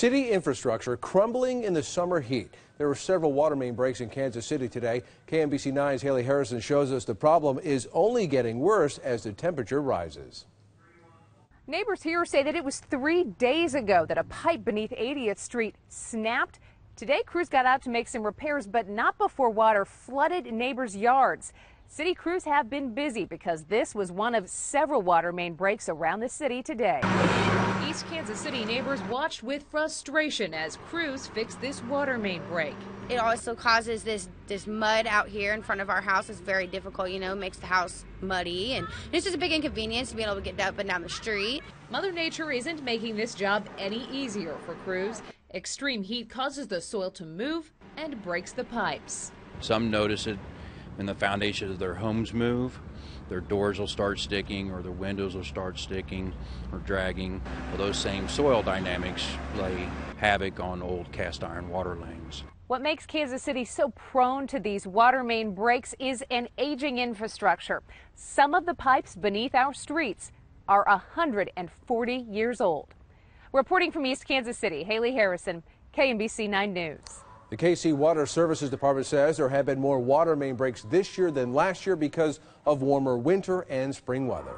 City infrastructure crumbling in the summer heat. There were several water main breaks in Kansas City today. KMBC 9's Haley Harrison shows us the problem is only getting worse as the temperature rises. Neighbors here say that it was three days ago that a pipe beneath 80th Street snapped. Today, crews got out to make some repairs, but not before water flooded neighbors' yards. City crews have been busy because this was one of several water main breaks around the city today. East Kansas City neighbors watched with frustration as crews fixed this water main break. It also causes this this mud out here in front of our house. It's very difficult, you know, makes the house muddy and it's just a big inconvenience to be able to get up and down the street. Mother Nature isn't making this job any easier for crews. Extreme heat causes the soil to move and breaks the pipes. Some notice it when the foundations of their homes move, their doors will start sticking or their windows will start sticking or dragging. Well, those same soil dynamics play havoc on old cast iron water lanes. What makes Kansas City so prone to these water main breaks is an aging infrastructure. Some of the pipes beneath our streets are 140 years old. Reporting from East Kansas City, Haley Harrison, KMBC 9 News. The KC Water Services Department says there have been more water main breaks this year than last year because of warmer winter and spring weather.